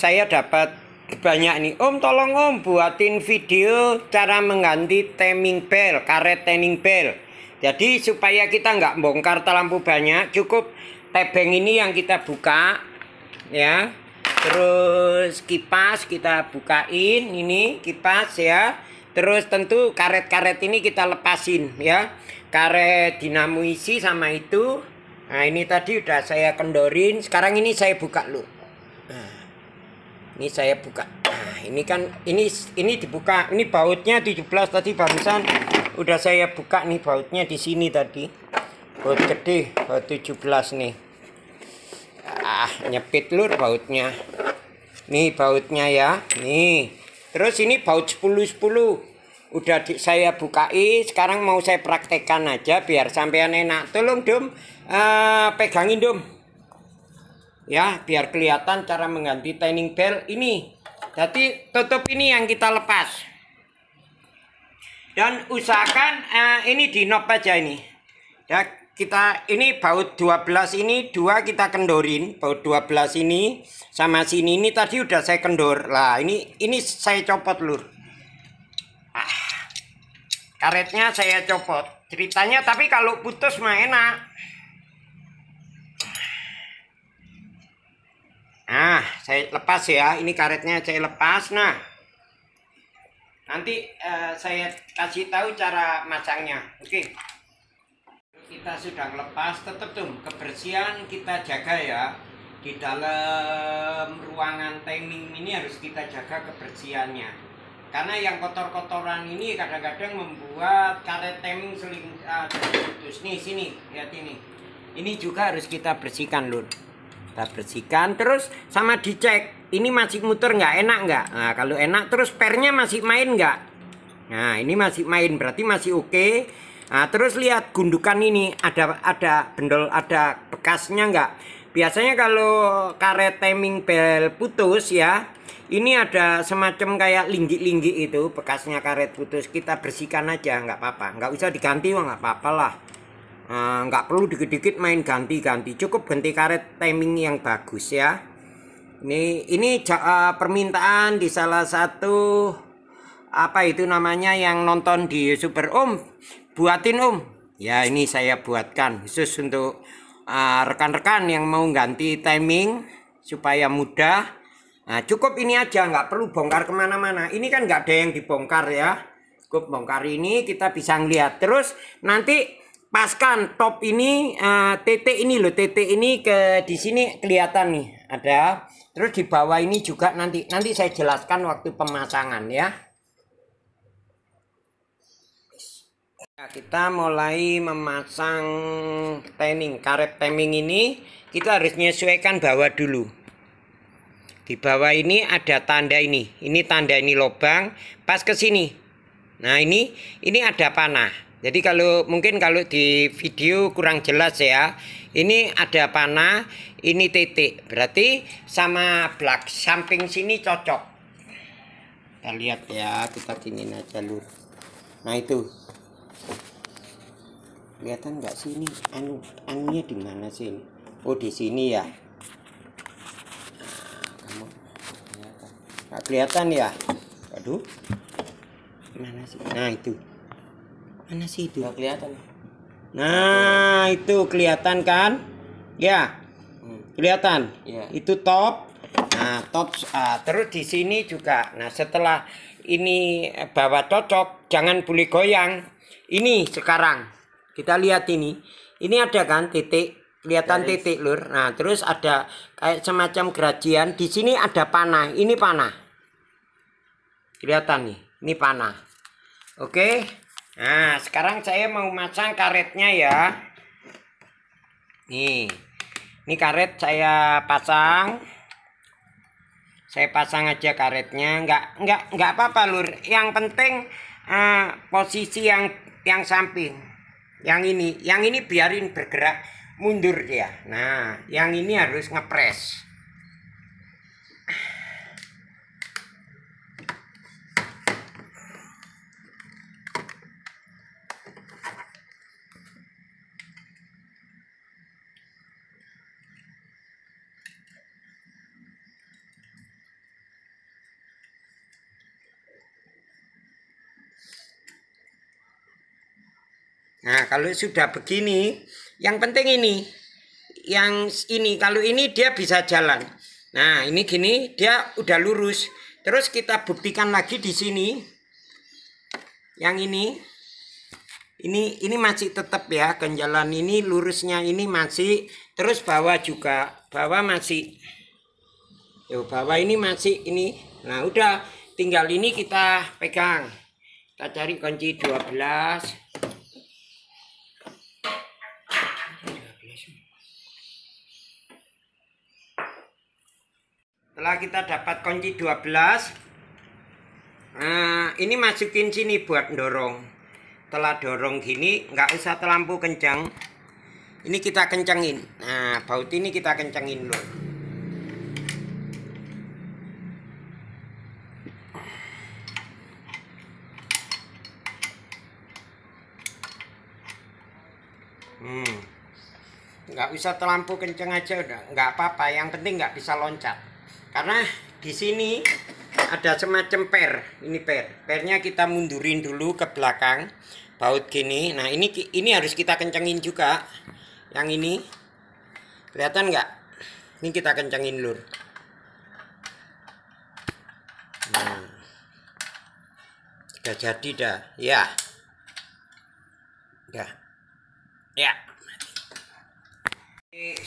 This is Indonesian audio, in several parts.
saya dapat banyak nih. Om tolong om buatin video cara mengganti timing bell, karet timing bell. Jadi supaya kita nggak bongkar lampu banyak, cukup tebeng ini yang kita buka, ya. Terus kipas kita bukain ini kipas ya. Terus tentu karet-karet ini kita lepasin ya. Karet dinamo isi sama itu. Nah ini tadi udah saya kendorin. Sekarang ini saya buka lu. Ini saya buka. Nah, ini kan ini ini dibuka. Ini bautnya 17 tadi barusan udah saya buka nih bautnya di sini tadi. Baut gede, baut 17 nih. Ah, nyepit lur bautnya. Nih bautnya ya. Nih. Terus ini baut 10 10. Udah di, saya bukai, sekarang mau saya praktekkan aja biar sampean enak. Tolong Dom, uh, pegangin Dom. Ya, biar kelihatan cara mengganti timing bell ini. Jadi tutup ini yang kita lepas. Dan usahakan uh, ini di knob aja ini. Ya, kita ini baut 12 ini dua kita kendorin baut 12 ini sama sini ini tadi udah saya kendor lah ini ini saya copot lur ah, karetnya saya copot ceritanya tapi kalau putus mah enak nah saya lepas ya. Ini karetnya saya lepas. Nah. Nanti uh, saya kasih tahu cara masangnya. Oke. Okay kita sudah lepas. Tetap tuh kebersihan kita jaga ya. Di dalam ruangan timing ini harus kita jaga kebersihannya. Karena yang kotor-kotoran ini kadang-kadang membuat karet timing seling uh, nih sini. Lihat ini. Ini juga harus kita bersihkan lur kita bersihkan terus sama dicek ini masih muter nggak enak nggak nah kalau enak terus pernya masih main nggak nah ini masih main berarti masih oke okay. Nah, terus lihat gundukan ini ada ada bendol ada bekasnya nggak? Biasanya kalau karet timing bel putus ya, ini ada semacam kayak linggi-linggi itu bekasnya karet putus. Kita bersihkan aja nggak apa-apa, nggak usah diganti nggak apa-apa lah. Nah, nggak perlu dikit-dikit main ganti-ganti, cukup ganti karet timing yang bagus ya. Ini ini uh, permintaan di salah satu apa itu namanya yang nonton di Super Om. Buatin om. Ya ini saya buatkan khusus untuk rekan-rekan uh, yang mau ganti timing supaya mudah. Nah cukup ini aja nggak perlu bongkar ke mana-mana. Ini kan nggak ada yang dibongkar ya. Cukup bongkar ini kita bisa ngeliat. Terus nanti paskan top ini uh, titik ini loh titik ini ke di sini kelihatan nih ada. Terus di bawah ini juga nanti nanti saya jelaskan waktu pemasangan ya. Kita mulai memasang timing karet timing ini. Kita harus menyesuaikan bawah dulu. Di bawah ini ada tanda ini. Ini tanda ini lubang pas ke sini. Nah ini ini ada panah jadi kalau mungkin kalau di video kurang jelas ya ini ada panah ini titik. Berarti sama belak samping sini cocok. Kita lihat ya kita dingin aja lur. Nah itu. Kelihatan nggak sih ini? Anu anunya di mana sih oh di sini ya. Nah, kamu kelihatan. Kelihatan ya? Aduh mana sih? Nah itu mana sih itu nggak kelihatan nah itu kelihatan kan ya hmm. kelihatan ya. itu top nah top uh, terus di sini juga nah setelah ini bawa cocok jangan boleh goyang ini sekarang kita lihat ini. Ini ada kan titik kelihatan Garis. titik lur. Nah, terus ada kayak semacam gerajian. Di sini ada panah. Ini panah. Kelihatan nih. Ini panah. Oke. Nah, sekarang saya mau masang karetnya ya. Nih. Ini karet saya pasang. Saya pasang aja karetnya. Enggak enggak enggak apa-apa lur. Yang penting uh, posisi yang yang samping yang ini yang ini biarin bergerak mundur dia nah yang ini harus ngepres Nah, kalau sudah begini, yang penting ini. Yang ini, kalau ini dia bisa jalan. Nah, ini gini, dia udah lurus. Terus kita buktikan lagi di sini. Yang ini. Ini ini masih tetap ya, kenjalan ini lurusnya ini masih terus bawah juga. Bawah masih Yo, bawah ini masih ini. Nah, udah tinggal ini kita pegang. Kita cari kunci 12. Setelah kita dapat kunci 12 nah ini masukin sini buat dorong. Setelah dorong gini nggak usah terlampau kencang. Ini kita kencangin nah baut ini kita kencangin loh. Hmm nggak usah terlampau kencang aja udah. Nggak apa-apa yang penting nggak bisa loncat. Karena di sini ada semacam per. Ini per. Pernya kita mundurin dulu ke belakang baut gini. Nah ini ini harus kita kencengin juga. Yang ini. Kelihatan nggak? Ini kita kencengin lur. Nah. Sudah jadi dah. Ya. Dah. Ya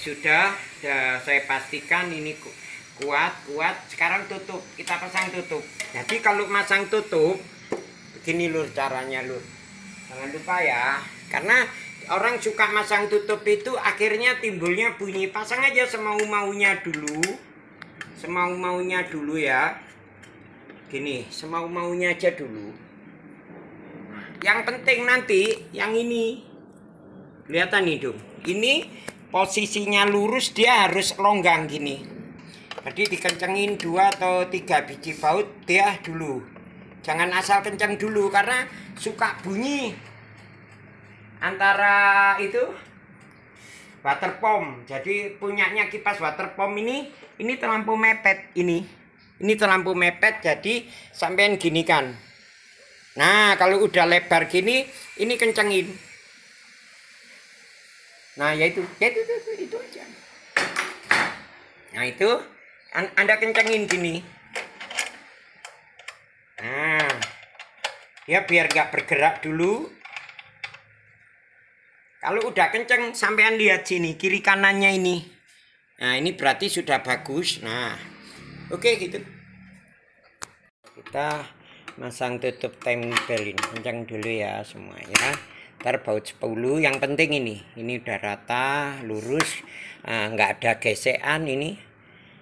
sudah, sudah saya pastikan ini kuat kuat. Sekarang tutup kita pasang tutup. Jadi kalau masang tutup begini lur caranya lur. Jangan lupa ya. Karena orang suka masang tutup itu akhirnya timbulnya bunyi pasang aja semau maunya dulu. Semau maunya dulu ya. Gini semau maunya aja dulu. Yang penting nanti yang ini. Kelihatan nih dong ini posisinya lurus dia harus longgang gini. Jadi dikencengin dua atau tiga biji baut dia dulu. Jangan asal kenceng dulu karena suka bunyi. Antara itu water pump. Jadi punyanya kipas water pump ini ini terlampau mepet ini. Ini terlampau mepet jadi sampean gini kan nah kalau udah lebar gini ini kencengin nah yaitu yaitu itu, itu, itu aja nah itu anda kencengin gini. Nah, ya biar gak bergerak dulu. Kalau udah kenceng, sampean lihat sini kiri kanannya ini. Nah, ini berarti sudah bagus. Nah, oke gitu. Kita masang tutup tempel ini. Kenceng dulu ya semua ya. Ntar baut 10. Yang penting ini, ini udah rata, lurus, ah, nggak ada gesekan ini.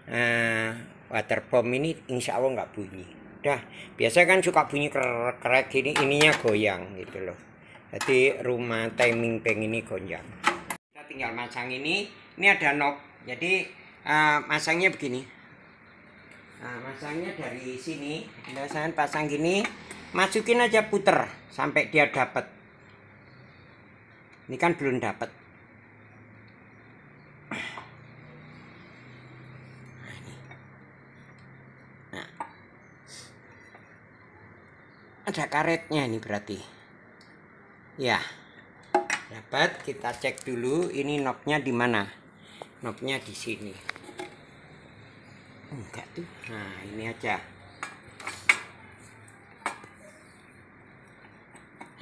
Uh, water bomb ini insya Allah nggak bunyi. Dah biasa kan suka bunyi krek gini ininya goyang gitu loh. Jadi rumah timing bank ini goyang. Kita tinggal masang ini ini ada knob. Jadi uh, masangnya begini. Nah masangnya dari sini. Biasanya pasang gini masukin aja puter sampai dia dapat ini kan belum dapat ada karetnya ini berarti. Ya. Dapat kita cek dulu ini knobnya di mana. Knobnya di sini. Enggak tuh. Nah ini aja.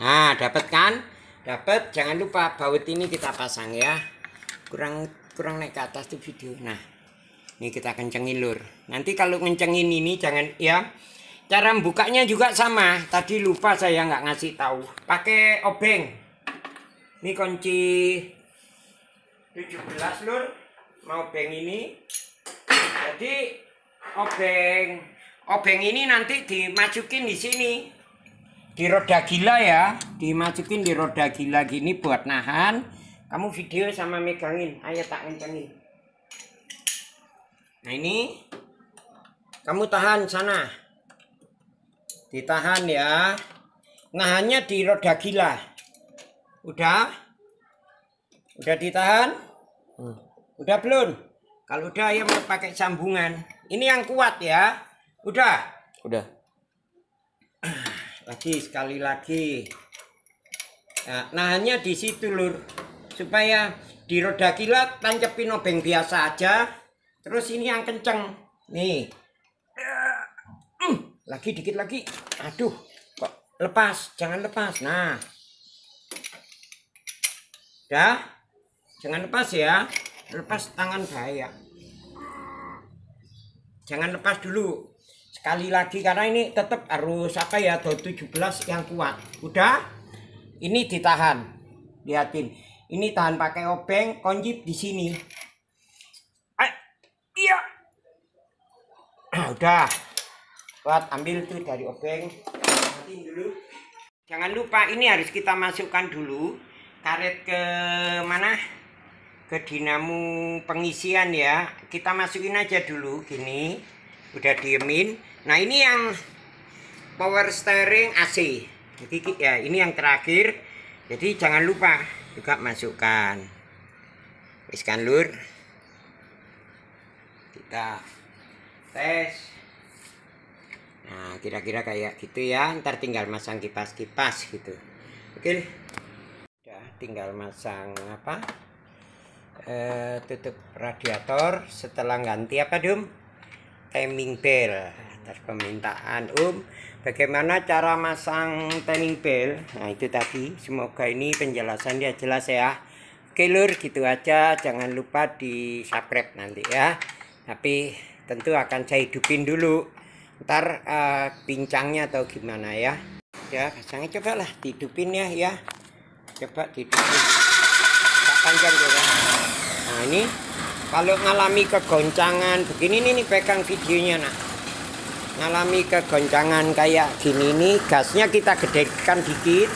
Nah dapat kan dapat jangan lupa baut ini kita pasang ya kurang kurang naik ke atas tuh video nah ini kita kencengin lur nanti kalau kencengin ini jangan ya Cara bukanya juga sama. Tadi lupa saya nggak ngasih tahu. Pakai obeng. Ini kunci 17 lur. Mau obeng ini. Jadi obeng obeng ini nanti dimasukin di sini. Di roda gila ya. Dimasukin di roda gila gini buat nahan. Kamu video sama megangin. Ayo tak kencengin. Nah ini. Kamu tahan sana. Ditahan ya. Nahannya di roda gila. Udah? Udah ditahan? Hmm. udah belum? Kalau udah ya mau pakai sambungan. Ini yang kuat ya. Udah? Udah lagi sekali lagi. Nah, nahannya di situ lur. Supaya di roda kilat tancepin obeng biasa aja. Terus ini yang kenceng. Nih. Lagi dikit lagi. Aduh kok lepas? Jangan lepas. Nah. Dah. Jangan lepas ya. Lepas tangan bahaya jangan lepas dulu sekali lagi karena ini tetap harus apa ya do 17 yang kuat. Udah? Ini ditahan. Lihatin ini tahan pakai obeng konjip di sini. Ayo, iya. Ah, udah. Buat ambil tuh dari obeng. Dulu. Jangan lupa ini harus kita masukkan dulu. Karet ke mana? Ke dinamo pengisian ya. Kita masukin aja dulu gini. Udah diemin nah ini yang power steering AC jadi ya ini yang terakhir. Jadi jangan lupa juga masukkan. Wis kan lur? Kita tes. Nah kira-kira kayak gitu ya. Ntar tinggal masang kipas-kipas gitu. Oke. Udah tinggal masang apa? Eh, tutup radiator. Setelah ganti apa dum? Timing bell atas permintaan. Um bagaimana cara masang timing bell? Nah itu tadi. Semoga ini penjelasannya jelas ya. Oke lur gitu aja. Jangan lupa di subscribe nanti ya. Tapi tentu akan saya hidupin dulu. Ntar uh, pincangnya atau gimana ya? Ya pasangnya coba lah dihidupin ya ya. Coba dihidupin. Tak panjang ya. Nah ini kalau ngalami kegoncangan begini nih, nih pegang videonya nak ngalami kegoncangan kayak gini nih gasnya kita gedekan dikit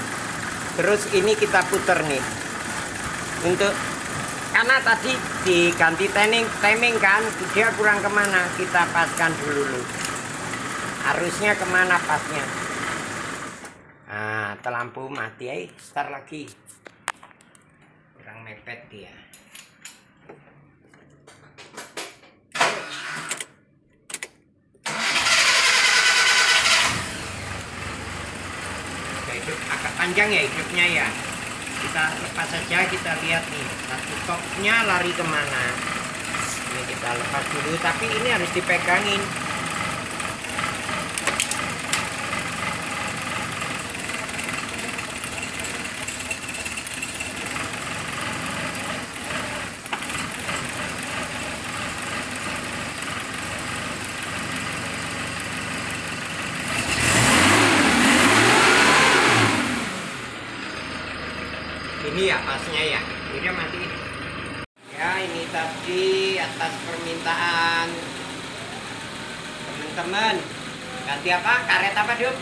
terus ini kita puter nih. Untuk karena tadi diganti timing timing kan dia kurang ke mana kita paskan dulu dulu arusnya ke mana pasnya? Nah lampu mati ya start lagi. Kurang mepet dia panjang ya hidupnya ya. Kita lepas saja kita lihat nih. Satu topnya lari ke mana? Ini kita lepas dulu tapi ini harus dipegangin ini ya pasnya ya ini mati ya ini tadi atas permintaan teman-teman. Ganti apa? Karet apa dong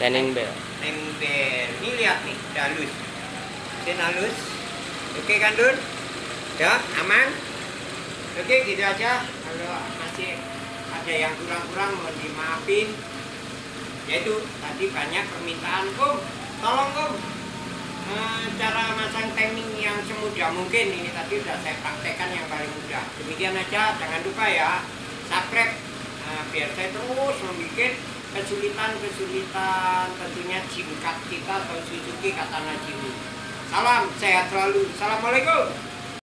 Tening bell. Tening bell ini lihat nih udah halus. Ini halus. Oke kan Dun? Ya aman? Oke gitu aja. Kalau masih ada yang kurang-kurang mau dimaafin. Yaitu tadi banyak permintaan kum. Tolong kum. Eh, cara masang timing yang semudah mungkin. Ini tadi sudah saya praktekkan yang paling mudah. Demikian aja jangan lupa ya. Subscribe biar saya terus membuat kesulitan-kesulitan tentunya jingkat kita atau Suzuki kata Najimi salam sehat selalu. Assalamualaikum